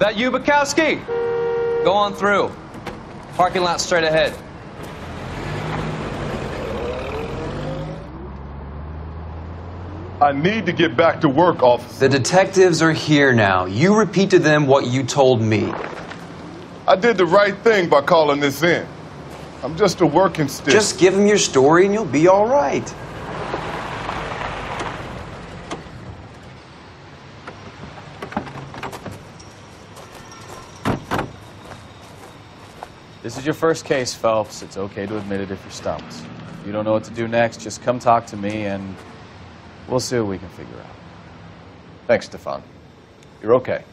That you, Bekowsky? Go on through. Parking lot straight ahead. I need to get back to work, officer. The detectives are here now. You repeat to them what you told me. I did the right thing by calling this in. I'm just a working stick. Just give them your story and you'll be all right. This is your first case, Phelps. It's okay to admit it if you're stumped. If you don't know what to do next, just come talk to me and we'll see what we can figure out. Thanks, Stefan. You're okay.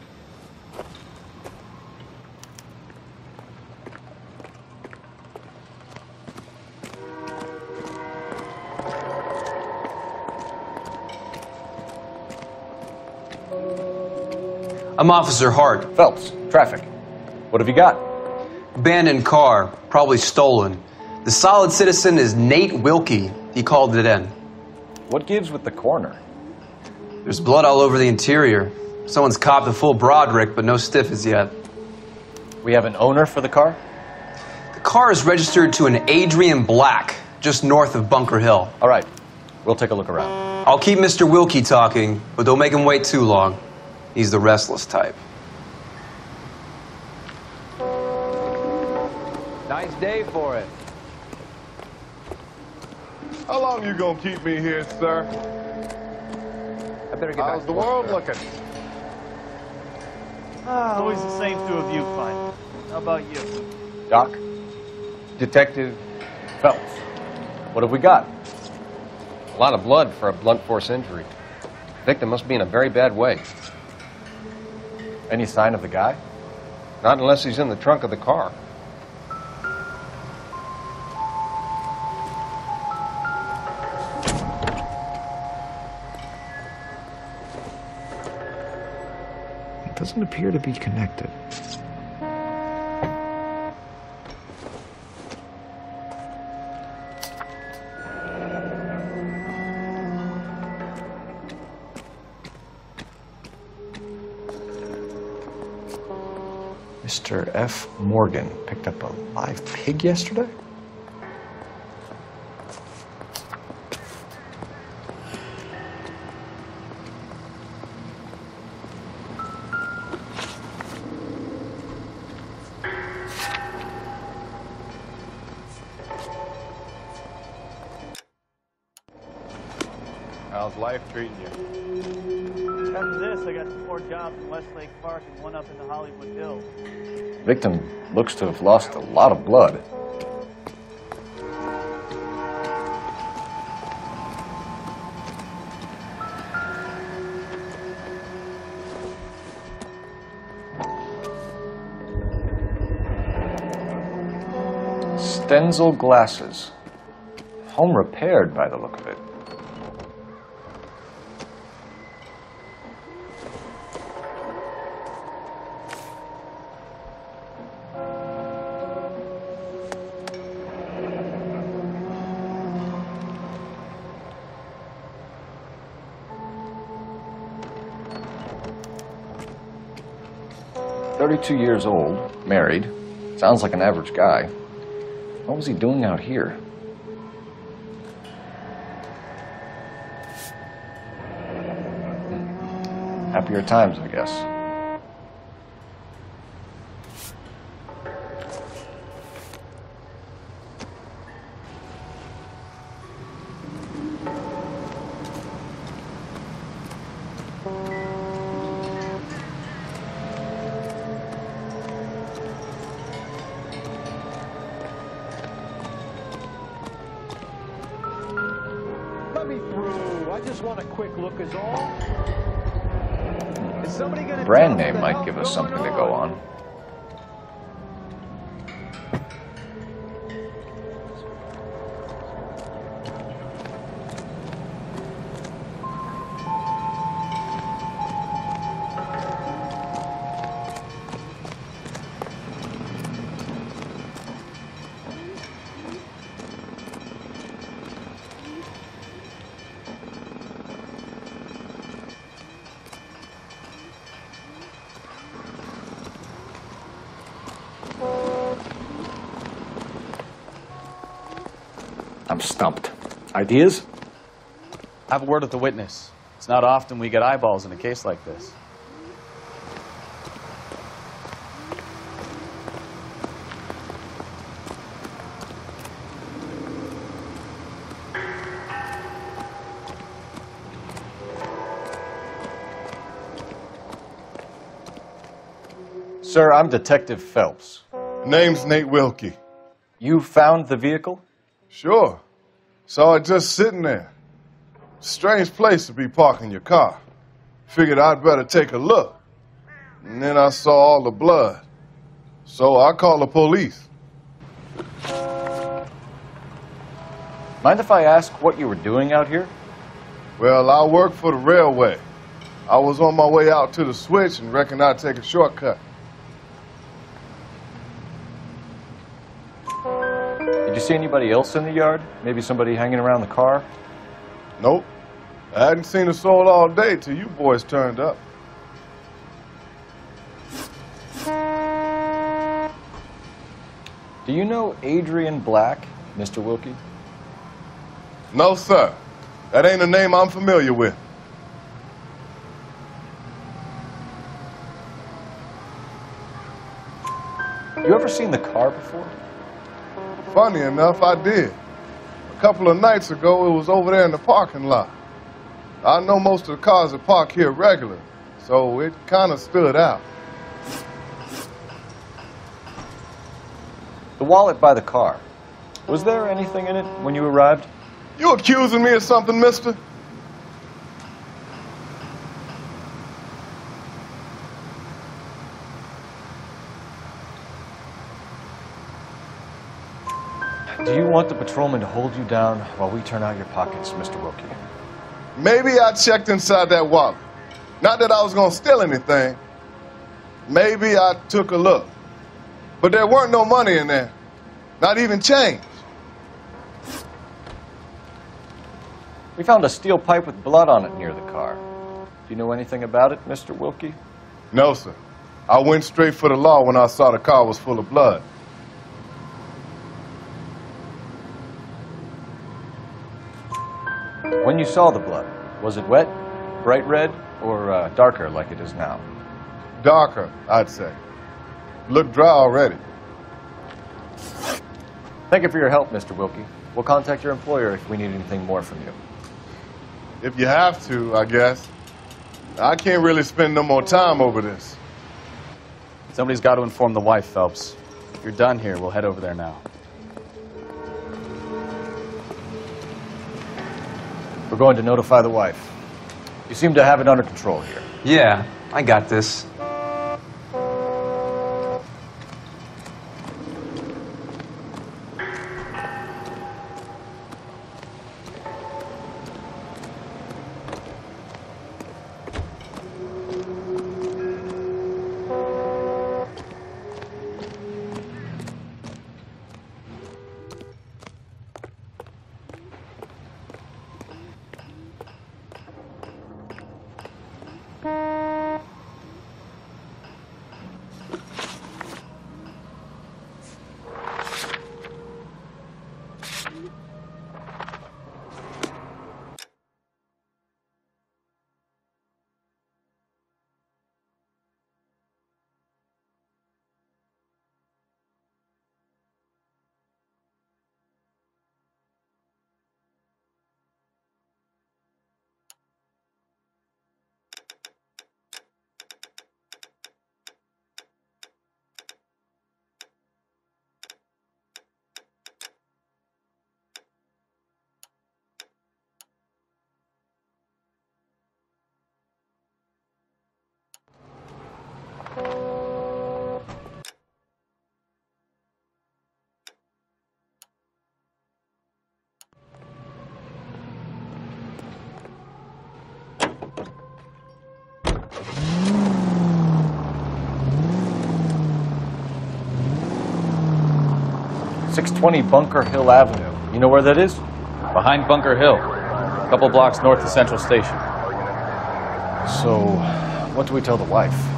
I'm Officer Hart. Phelps, traffic. What have you got? Abandoned car, probably stolen. The solid citizen is Nate Wilkie. He called it in. What gives with the coroner? There's blood all over the interior. Someone's copped a full Broderick, but no stiff as yet. We have an owner for the car? The car is registered to an Adrian Black, just north of Bunker Hill. All right. We'll take a look around. I'll keep Mr. Wilkie talking, but don't make him wait too long. He's the restless type. Nice day for it. How long you gonna keep me here, sir? I better get How's back the to work, world sir. looking? Ah, always the same two of you, fine. How about you? Doc? Detective Phelps. What have we got? A lot of blood for a blunt force injury. Victim must be in a very bad way. Any sign of the guy? Not unless he's in the trunk of the car. Doesn't appear to be connected. Mr. F. Morgan picked up a live pig yesterday? How's life treating you? After this, I got two more jobs in Westlake Park and one up in the Hollywood Hills. Victim looks to have lost a lot of blood. Stenzel glasses. Home repaired by the look of it. Thirty-two years old, married. Sounds like an average guy. What was he doing out here? Happier times, I guess. A quick look is all. Is Brand name might give us something to go on. Stumped. I Have a word with the witness. It's not often we get eyeballs in a case like this. Sir, I'm Detective Phelps. Name's Nate Wilkie. You found the vehicle? Sure. Saw it just sitting there. Strange place to be parking your car. Figured I'd better take a look. And then I saw all the blood. So I called the police. Mind if I ask what you were doing out here? Well, I work for the railway. I was on my way out to the switch and reckoned I'd take a shortcut. See anybody else in the yard? Maybe somebody hanging around the car? Nope. I hadn't seen a soul all day till you boys turned up. Do you know Adrian Black, Mr. Wilkie? No, sir. That ain't a name I'm familiar with. You ever seen the car before? Funny enough, I did. A couple of nights ago, it was over there in the parking lot. I know most of the cars that park here regular, so it kind of stood out. The wallet by the car. Was there anything in it when you arrived? You accusing me of something, mister? Do you want the patrolman to hold you down while we turn out your pockets, Mr. Wilkie? Maybe I checked inside that wallet. Not that I was going to steal anything. Maybe I took a look. But there weren't no money in there. Not even change. We found a steel pipe with blood on it near the car. Do you know anything about it, Mr. Wilkie? No, sir. I went straight for the law when I saw the car was full of blood. When you saw the blood, was it wet, bright red, or uh, darker like it is now? Darker, I'd say. Looked dry already. Thank you for your help, Mr. Wilkie. We'll contact your employer if we need anything more from you. If you have to, I guess. I can't really spend no more time over this. Somebody's got to inform the wife, Phelps. If you're done here, we'll head over there now. We're going to notify the wife. You seem to have it under control here. Yeah, I got this. Six twenty Bunker Hill Avenue. You know where that is? Behind Bunker Hill, a couple blocks north of Central Station. So, what do we tell the wife?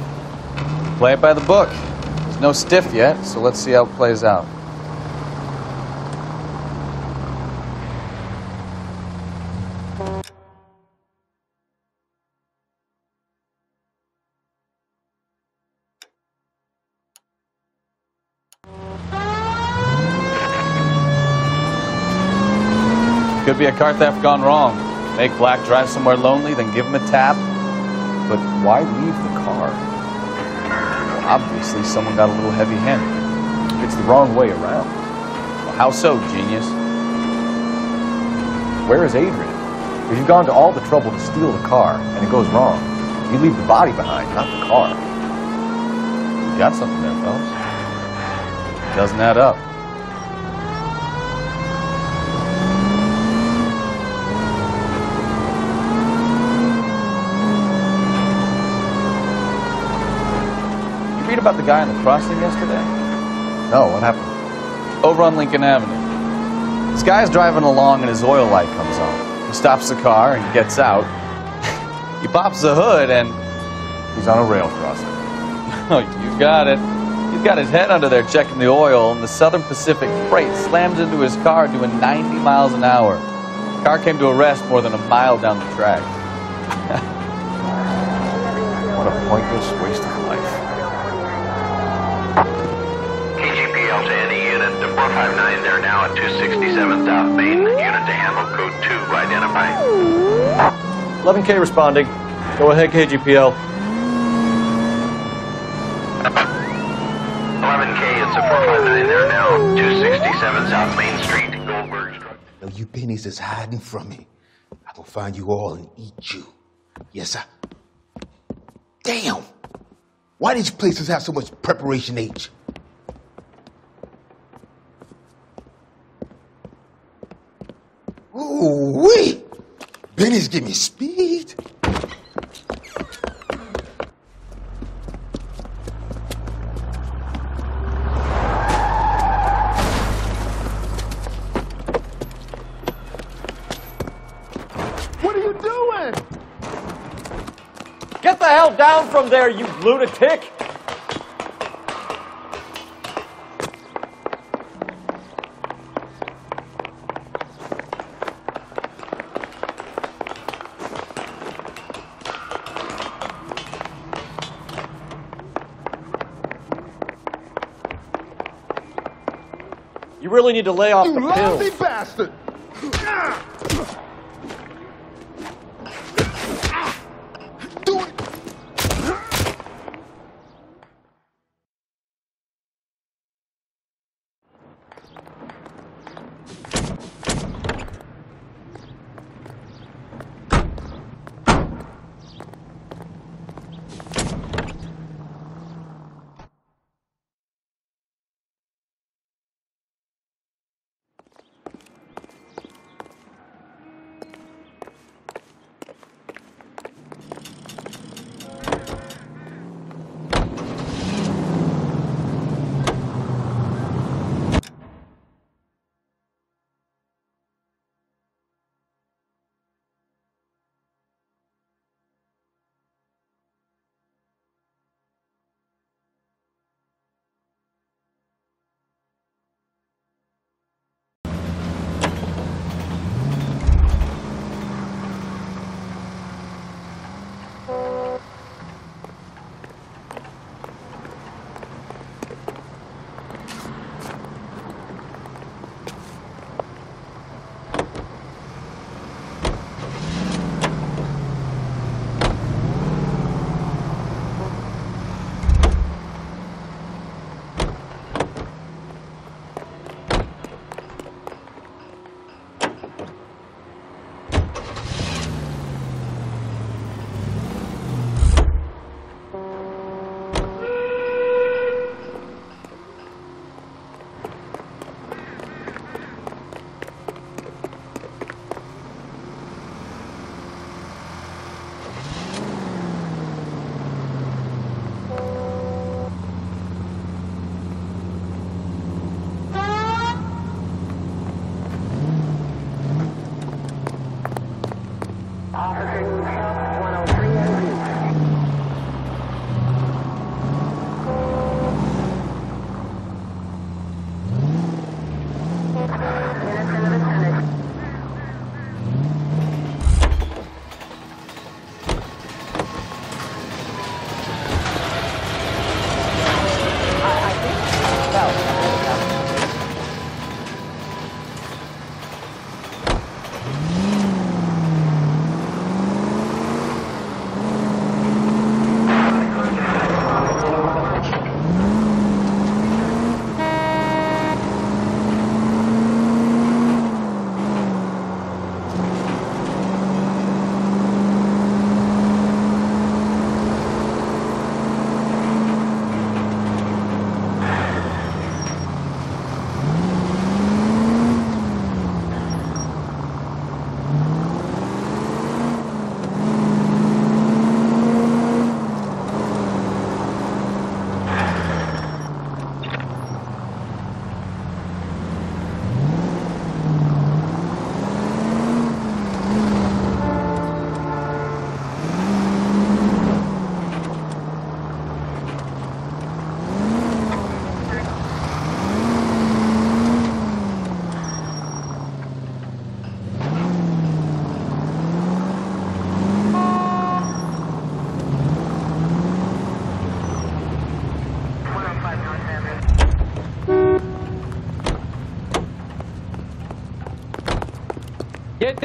play it by the book. There's no stiff yet, so let's see how it plays out. Could be a car theft gone wrong. Make Black drive somewhere lonely, then give him a tap. But why leave the car? Obviously, someone got a little heavy handed. It's the wrong way around. Well, how so, genius? Where is Adrian? If you've gone to all the trouble to steal the car and it goes wrong, you leave the body behind, not the car. You got something there, fellas. Doesn't add up. About the guy on the crossing yesterday? No, what happened? Over on Lincoln Avenue. This guy's driving along and his oil light comes on. He stops the car and gets out. he pops the hood and he's on a rail crossing. Oh, you got it. He's got his head under there checking the oil, and the Southern Pacific Freight slams into his car doing 90 miles an hour. Car came to a rest more than a mile down the track. what a pointless waste of life. KGPL to any unit to 459. They're now at 267 South Main. Unit to handle code 2 identified. 11K responding. Go ahead, KGPL. 11K, it's a 459. They're now 267 South Main Street, Goldberg. Now you pennies is hiding from me. I will find you all and eat you. Yes, sir. Damn! Why these places have so much preparation H? Ooh wee! Benny's give me speed. Down from there, you lunatic! You really need to lay off the You lousy bastard!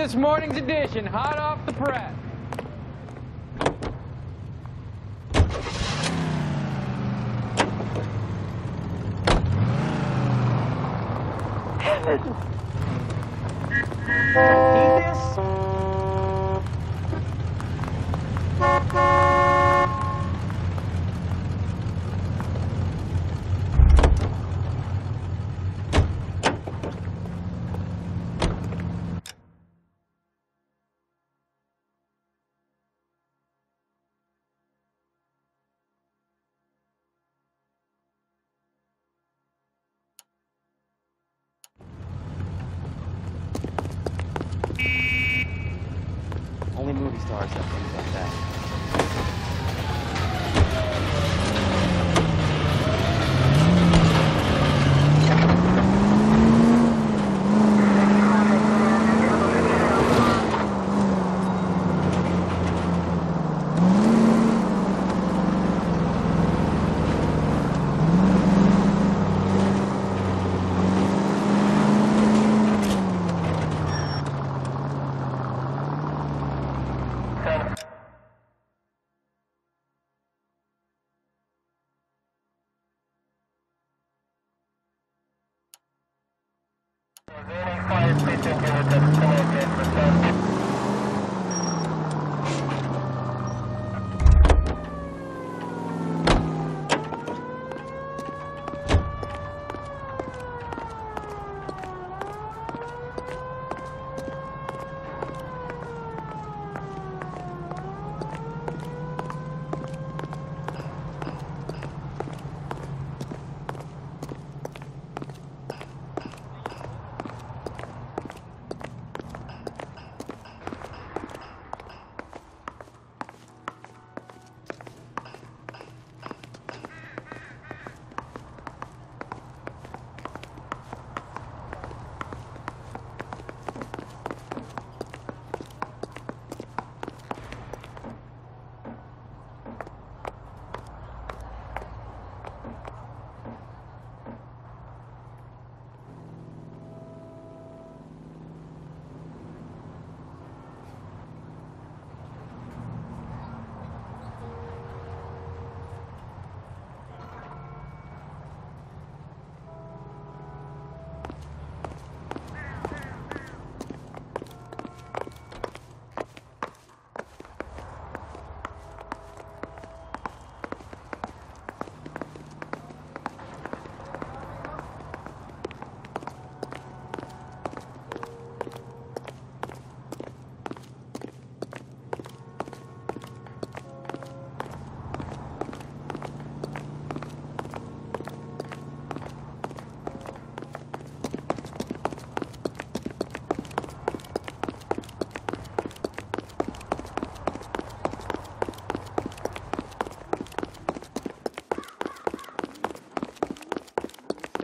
This morning's edition hot off the press.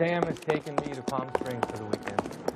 Sam has taken me to Palm Springs for the weekend.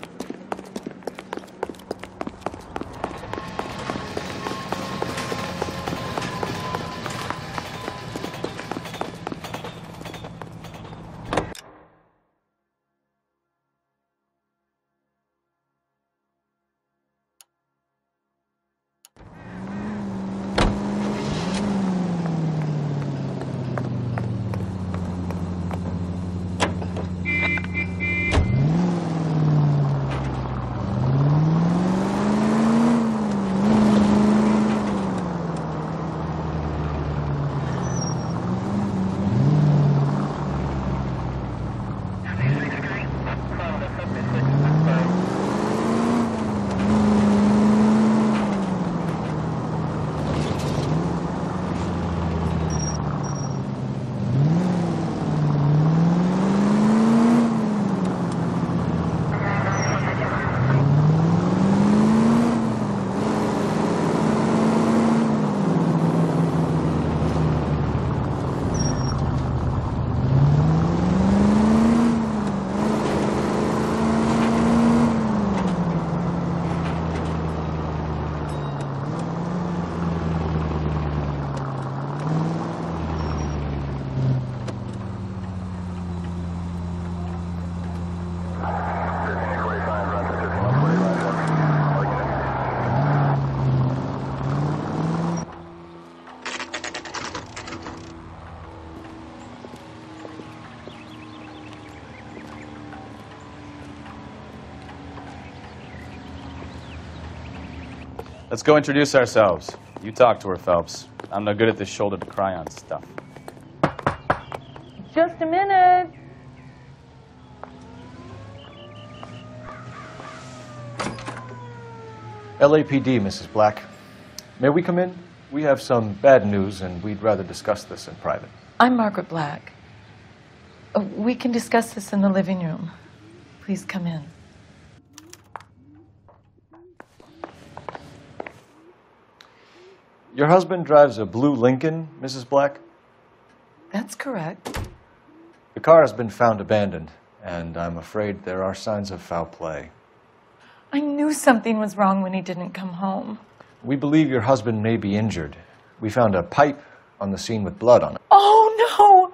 Let's go introduce ourselves. You talk to her, Phelps. I'm no good at this shoulder to cry on stuff. Just a minute. LAPD, Mrs. Black. May we come in? We have some bad news, and we'd rather discuss this in private. I'm Margaret Black. Uh, We can discuss this in the living room. Please come in. Your husband drives a blue Lincoln, Mrs. Black? That's correct. The car has been found abandoned, and I'm afraid there are signs of foul play. I knew something was wrong when he didn't come home. We believe your husband may be injured. We found a pipe on the scene with blood on it. Oh no!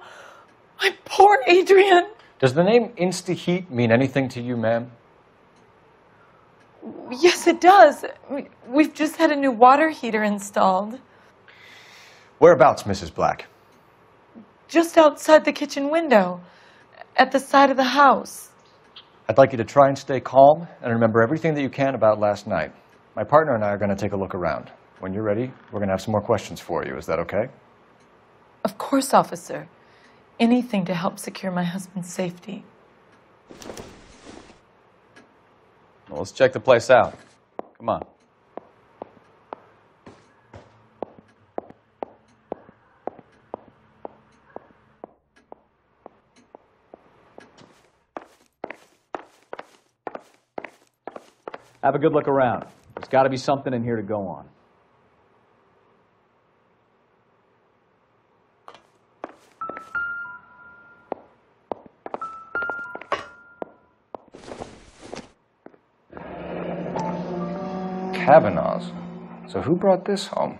My poor Adrian! Does the name InstaHeat mean anything to you, ma'am? Yes, it does. We- We've just had a new water heater installed. Whereabouts, Mrs. Black? Just outside the kitchen window, at the side of the house. I'd like you to try and stay calm and remember everything that you can about last night. My partner and I are going to take a look around. When you're ready, we're going to have some more questions for you. Is that okay? Of course, officer. Anything to help secure my husband's safety. Well, let's check the place out. Come on. Have a good look around. There's got to be something in here to go on. Kavanaugh's. So who brought this home?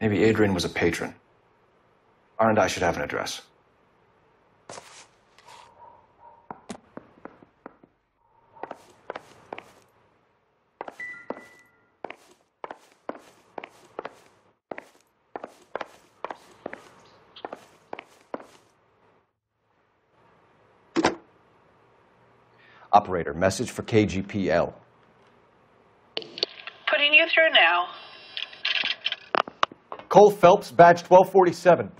Maybe Adrian was a patron. R and I should have an address. Operator, message for KGPL. Putting you through now. Cole Phelps, badge 1247.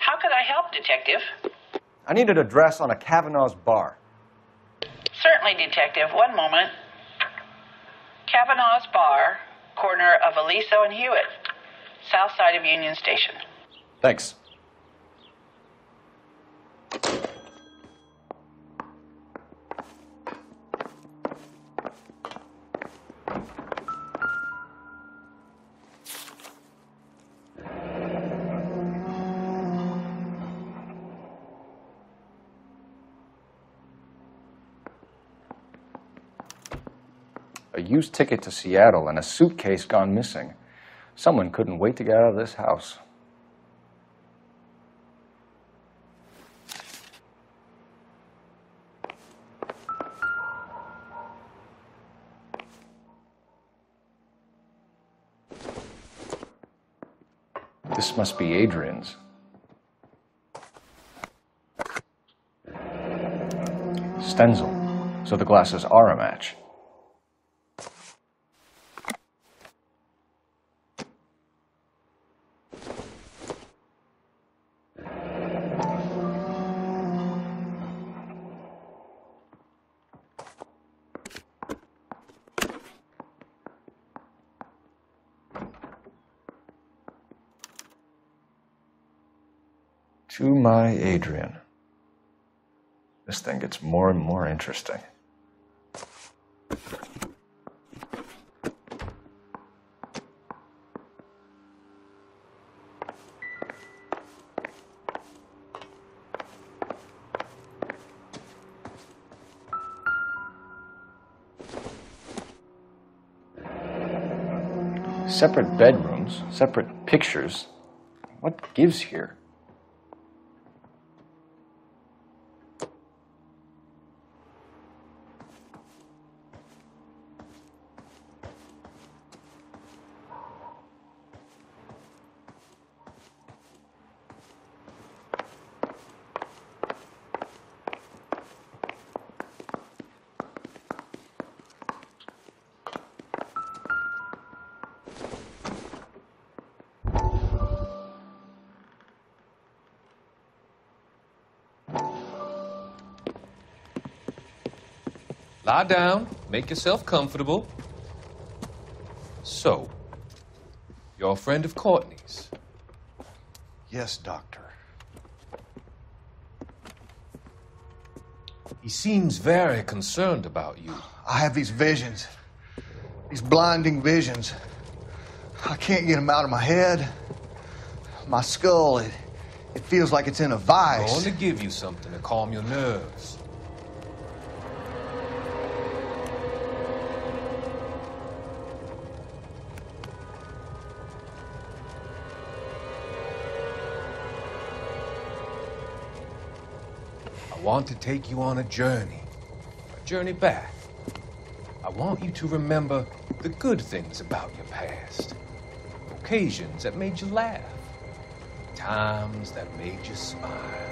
How could I help, Detective? I need an address on a Kavanaugh's bar. Certainly, Detective. One moment. Kavanaugh's Bar, corner of Aliso and Hewitt, south side of Union Station. Thanks. Used ticket to Seattle and a suitcase gone missing. Someone couldn't wait to get out of this house. This must be Adrian's. Stenzel. So the glasses are a match. To my Adrian. This thing gets more and more interesting. Separate bedrooms, separate pictures. What gives here? Lie down, make yourself comfortable. So, you're a friend of Courtney's. Yes, Doctor. He seems very concerned about you. I have these visions, these blinding visions. I can't get them out of my head. My skull, it, it feels like it's in a I'm vice. going to give you something to calm your nerves. Want to take you on a journey, a journey back. I want you to remember the good things about your past, occasions that made you laugh, times that made you smile.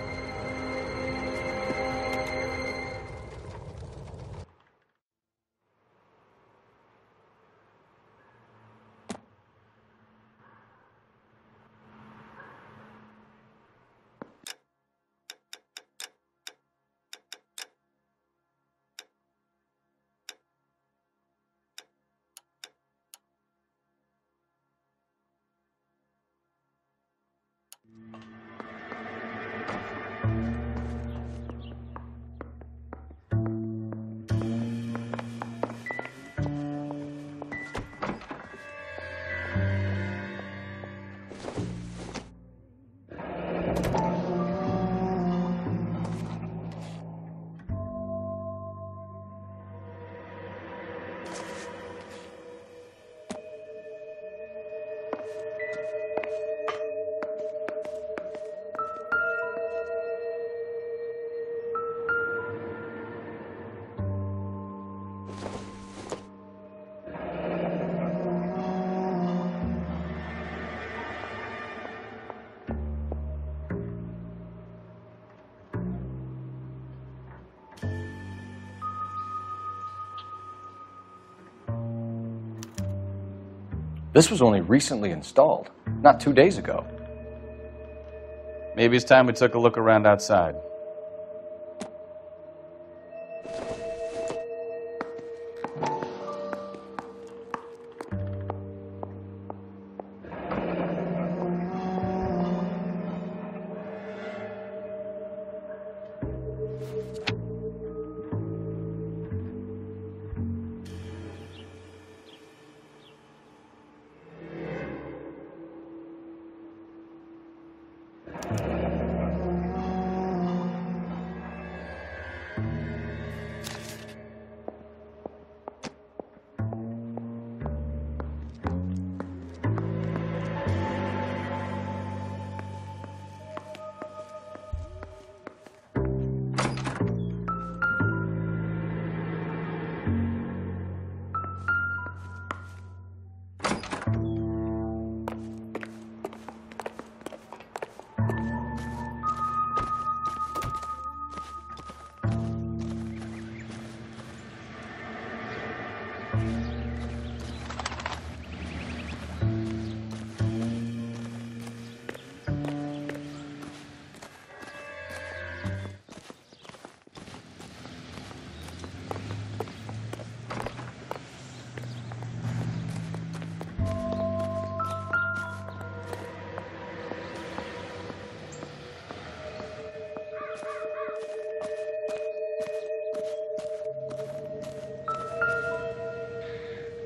This was only recently installed, not two days ago. Maybe it's time we took a look around outside.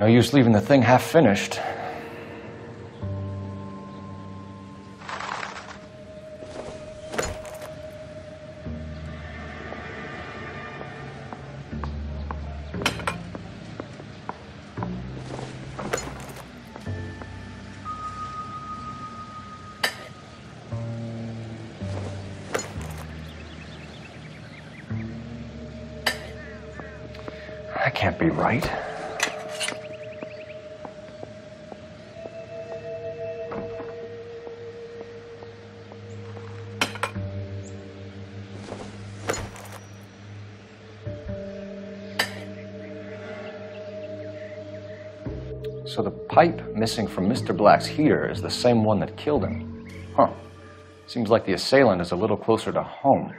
No use leaving the thing half finished. Missing from Mr. Black's heater is the same one that killed him. Huh. Seems like the assailant is a little closer to home.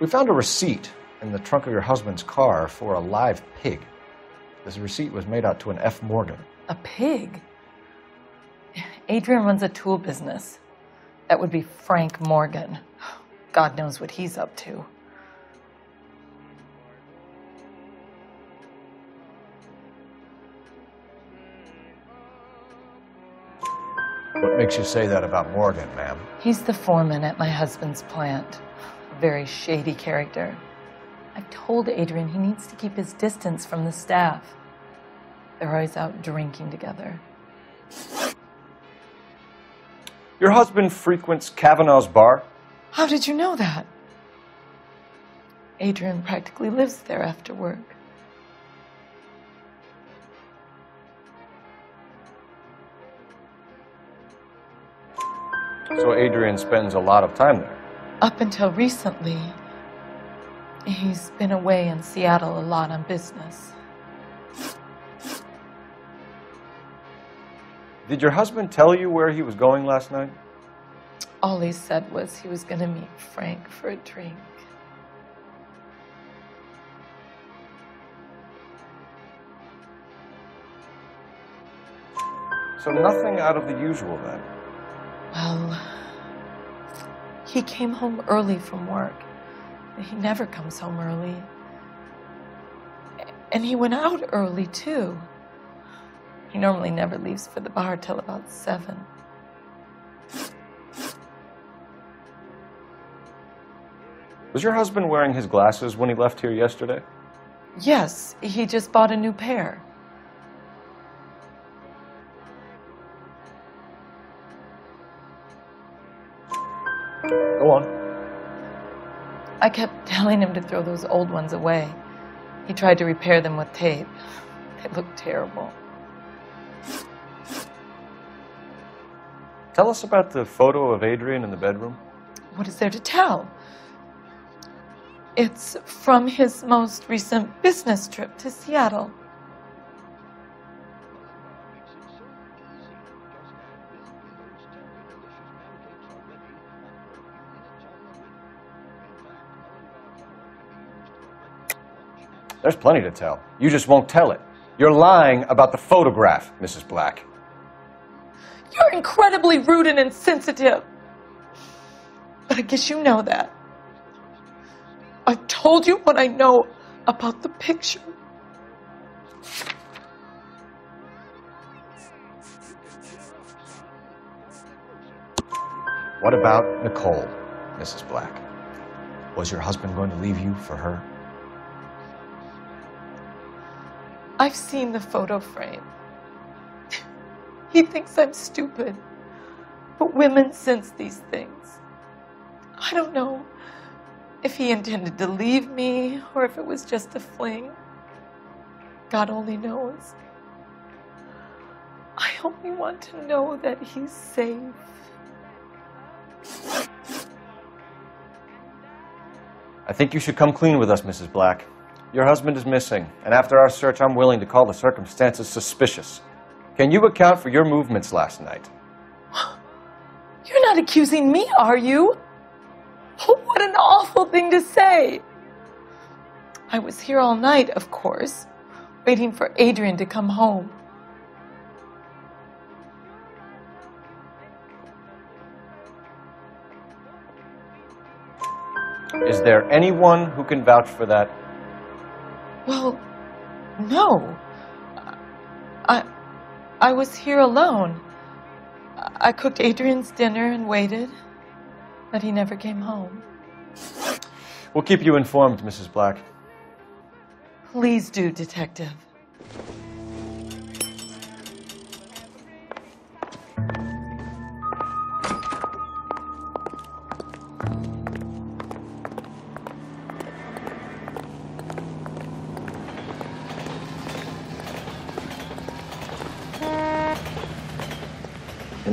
We found a receipt in the trunk of your husband's car for a live pig. This receipt was made out to an F. Morgan. A pig? Adrian runs a tool business. That would be Frank Morgan. God knows what he's up to. What makes you say that about Morgan, ma'am? He's the foreman at my husband's plant. Very shady character. I've told Adrian he needs to keep his distance from the staff. They're always out drinking together. Your husband frequents Kavanaugh's bar? How did you know that? Adrian practically lives there after work. So Adrian spends a lot of time there. Up until recently, he's been away in Seattle a lot on business. Did your husband tell you where he was going last night? All he said was he was going to meet Frank for a drink. So nothing out of the usual then. Well, he came home early from work. He never comes home early. And he went out early, too. He normally never leaves for the bar till about seven. Was your husband wearing his glasses when he left here yesterday? Yes, he just bought a new pair. Go on. I kept telling him to throw those old ones away. He tried to repair them with tape. They looked terrible. Tell us about the photo of Adrian in the bedroom. What is there to tell? It's from his most recent business trip to Seattle. There's plenty to tell. You just won't tell it. You're lying about the photograph, Mrs. Black. You're incredibly rude and insensitive. But I guess you know that. I've told you what I know about the picture. What about Nicole, Mrs. Black? Was your husband going to leave you for her? I've seen the photo frame. He thinks I'm stupid. But women sense these things. I don't know if he intended to leave me or if it was just a fling. God only knows. I only want to know that he's safe. I think you should come clean with us, Mrs. Black. Your husband is missing, and after our search, I'm willing to call the circumstances suspicious. Can you account for your movements last night? You're not accusing me, are you? What an awful thing to say. I was here all night, of course, waiting for Adrian to come home. Is there anyone who can vouch for that? Well, no. I I was here alone. I cooked Adrian's dinner and waited, but he never came home. We'll keep you informed, Mrs. Black. Please do, detective.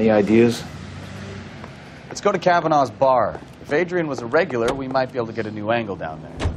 Any ideas? Let's go to Kavanaugh's bar. If Adrian was a regular, we might be able to get a new angle down there.